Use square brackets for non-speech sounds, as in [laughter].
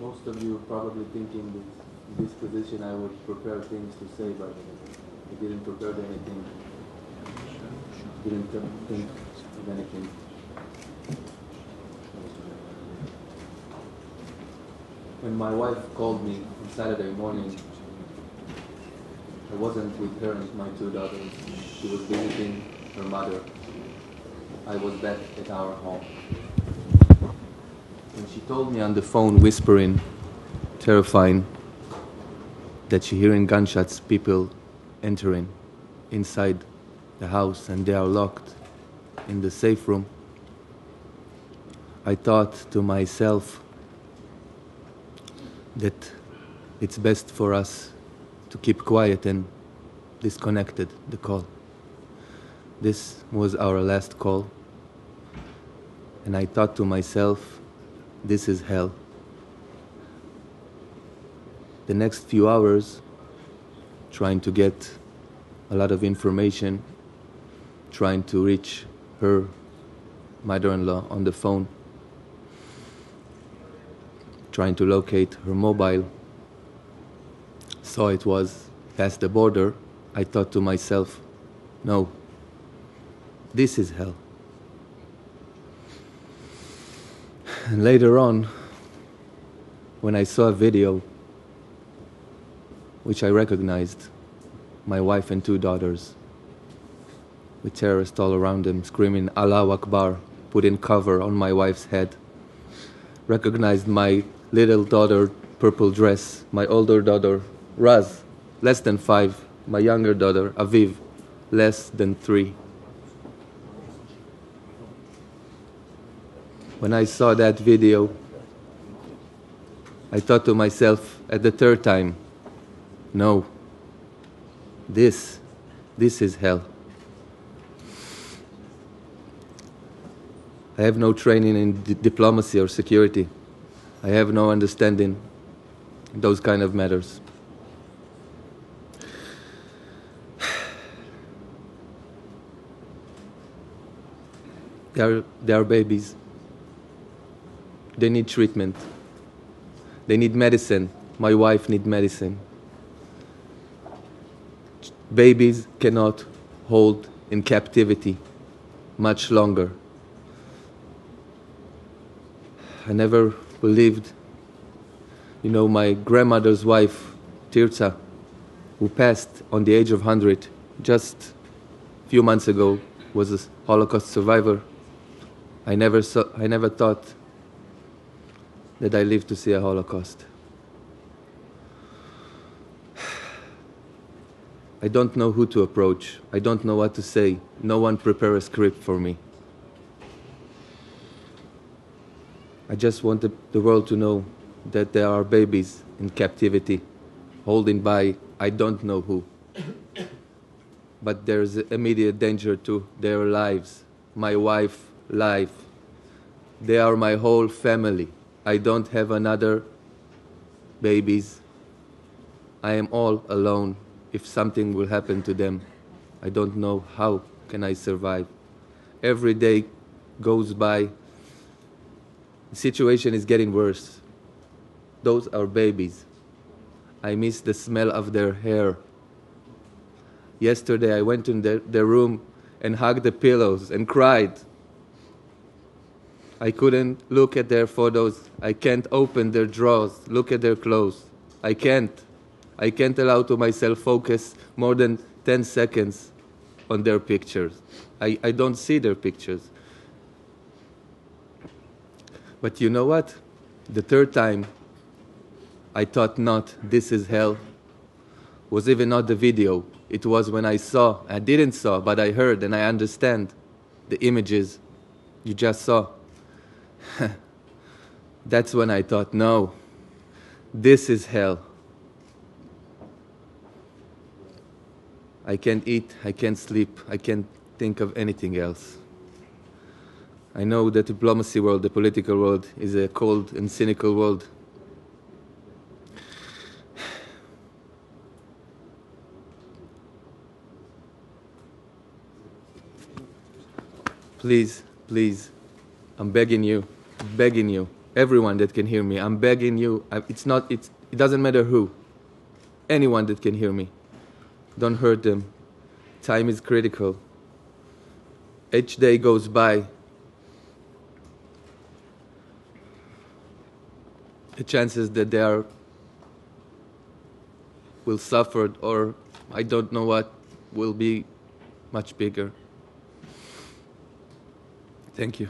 of you probably thinking that in this position I would prepare things to say, but I didn't prepare anything. Didn't think of anything. When my wife called me on Saturday morning, I wasn't with her and my two daughters. She was visiting her mother. I was back at our home. She told me on the phone, whispering, terrifying, that she hearing gunshots, people entering inside the house and they are locked in the safe room. I thought to myself that it's best for us to keep quiet and disconnected the call. This was our last call. And I thought to myself, this is hell. The next few hours, trying to get a lot of information, trying to reach her mother in law on the phone, trying to locate her mobile. Saw it was past the border. I thought to myself, no, this is hell. And later on, when I saw a video which I recognized, my wife and two daughters, with terrorists all around them screaming Allah Akbar, putting cover on my wife's head, recognized my little daughter, purple dress, my older daughter, Raz, less than five, my younger daughter, Aviv, less than three. When I saw that video, I thought to myself at the third time, no, this, this is hell. I have no training in di- diplomacy or security. I have no understanding in those kind of matters. [sighs] They are, they are babies. They need treatment. They need medicine. My wife needs medicine. Babies cannot hold in captivity much longer. I never believed, you know, my grandmother's wife, Tirza, who passed on the age of 100 just a few months ago, was a Holocaust survivor. I never, saw, I never thought that I live to see a Holocaust. [sighs] I don't know who to approach. I don't know what to say. No one prepared a script for me. I just want the, the world to know that there are babies in captivity, holding by I don't know who. [coughs] but there's immediate danger to their lives, my wife, life. They are my whole family. I don't have another babies. I am all alone. If something will happen to them, I don't know how can I survive. Every day goes by. The situation is getting worse. Those are babies. I miss the smell of their hair. Yesterday I went in the, their room and hugged the pillows and cried. I couldn't look at their photos. I can't open their drawers, look at their clothes. I can't. I can't allow to myself focus more than 10 seconds on their pictures. I, I don't see their pictures. But you know what? The third time I thought not, this is hell, was even not the video. It was when I saw, I didn't saw, but I heard and I understand the images you just saw. [laughs] That's when I thought, no, this is hell. I can't eat, I can't sleep, I can't think of anything else. I know the diplomacy world, the political world, is a cold and cynical world. [sighs] Please, please, I'm begging you, begging you, everyone that can hear me. I'm begging you. It's not. It's. It doesn't matter who. Anyone that can hear me. Don't hurt them. Time is critical. Each day goes by. The chances that they are will suffer or I don't know what will be much bigger. Thank you.